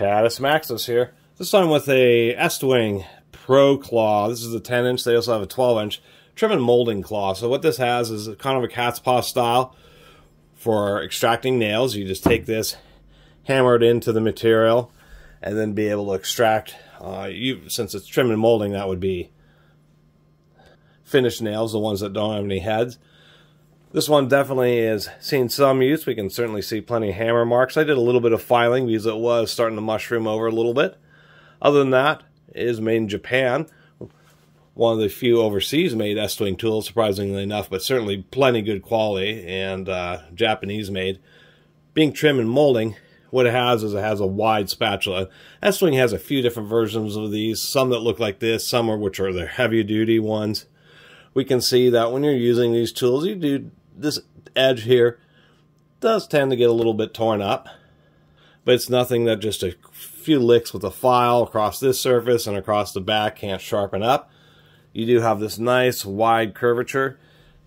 Catus Maximus here. This time with a Estwing Pro Claw. This is a 10 inch. They also have a 12 inch trim and molding claw. So what this has is kind of a cat's paw style for extracting nails. You just take this, hammer it into the material, and then be able to extract. Uh, you since it's trim and molding, that would be finished nails, the ones that don't have any heads. This one definitely is seen some use. We can certainly see plenty of hammer marks. I did a little bit of filing because it was starting to mushroom over a little bit. Other than that, it is made in Japan. One of the few overseas made Estwing tools, surprisingly enough, but certainly plenty good quality and uh, Japanese made. Being trim and molding, what it has is it has a wide spatula. Estwing has a few different versions of these, some that look like this, some are which are the heavy duty ones. We can see that when you're using these tools, you do this edge here does tend to get a little bit torn up, but it's nothing that just a few licks with a file across this surface and across the back can't sharpen up. You do have this nice wide curvature.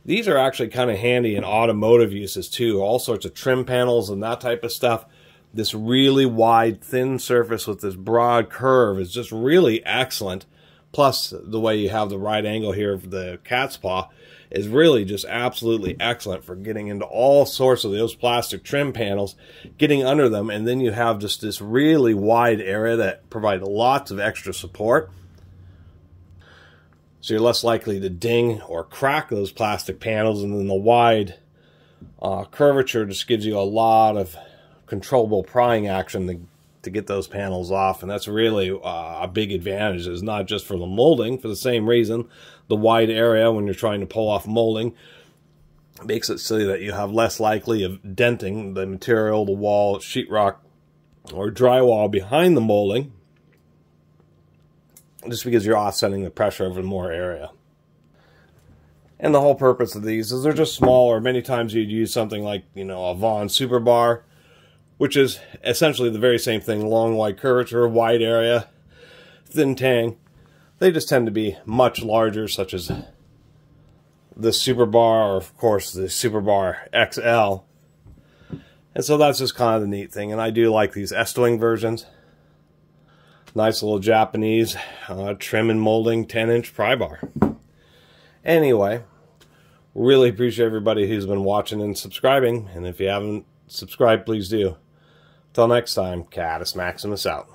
These are actually kind of handy in automotive uses too. All sorts of trim panels and that type of stuff. This really wide, thin surface with this broad curve is just really excellent. Plus, the way you have the right angle here of the cat's paw is really just absolutely excellent for getting into all sorts of those plastic trim panels, getting under them, and then you have just this really wide area that provides lots of extra support. So you're less likely to ding or crack those plastic panels, and then the wide uh, curvature just gives you a lot of controllable prying action to get those panels off. And that's really uh, a big advantage is not just for the molding, for the same reason, the wide area when you're trying to pull off molding makes it so that you have less likely of denting the material, the wall, sheetrock, or drywall behind the molding just because you're offsetting the pressure over more area. And the whole purpose of these is they're just smaller. Many times you'd use something like, you know, a Vaughan Super Bar which is essentially the very same thing long wide curvature, wide area, thin tang. They just tend to be much larger, such as the Super Bar, or of course the Super Bar XL. And so that's just kind of the neat thing. And I do like these Estwing versions. Nice little Japanese uh, trim and molding 10 inch pry bar. Anyway, really appreciate everybody who's been watching and subscribing. And if you haven't subscribed, please do. Till next time, Catus Maximus out.